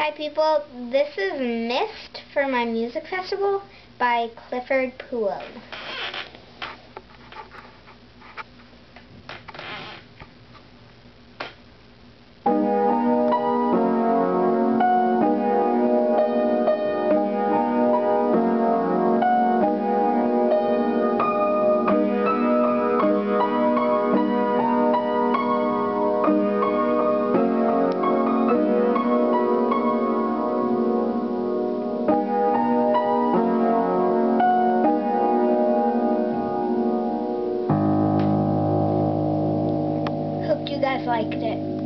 Hi people, this is Mist for my music festival by Clifford Pulo. Hope you guys liked it.